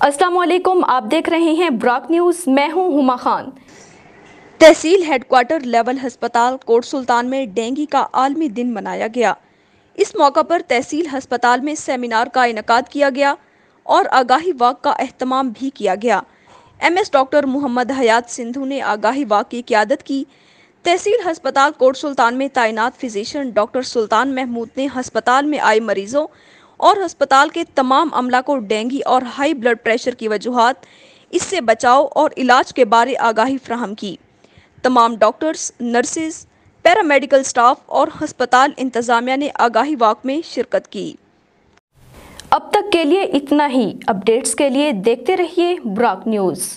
अस्सलाम वालेकुम आप देख रहे हैं ब्राक न्यूज़। मैं हूँ हुमा खान। तहसील हेडक्वार्टर लेवल अस्पताल कोट सुल्तान में डेंगू का आलमी दिन मनाया गया। इस मौका पर तहसील अस्पताल में सेमिनार का इनका किया गया और आगाही वाक का अहतमाम भी किया गया। M S doctor Mohammad Hayat Sindhu ने आगाही वाक की क्यादत की। तहसील अस्पताल कोट सुल्तान में तैनात फिजिशियन डॉक्टर सुल्तान महमूद ने अस्पताल में आए मरीजों और अस्पताल के तमाम अमला को डेंगू और हाई ब्लड प्रेशर की वजूहत, इससे बचाव और इलाज के बारे आगाही फ्राहम की। तमाम डॉक्टर्स, नर्सिस, पैरामेडिकल स्टाफ और अस्पताल इंतज़ामिया ने आगाही वाक में शिरकत की। अब तक के लिए इतना ही। अपडेट्स के लिए देखते रहिए ब्राक न्यूज़।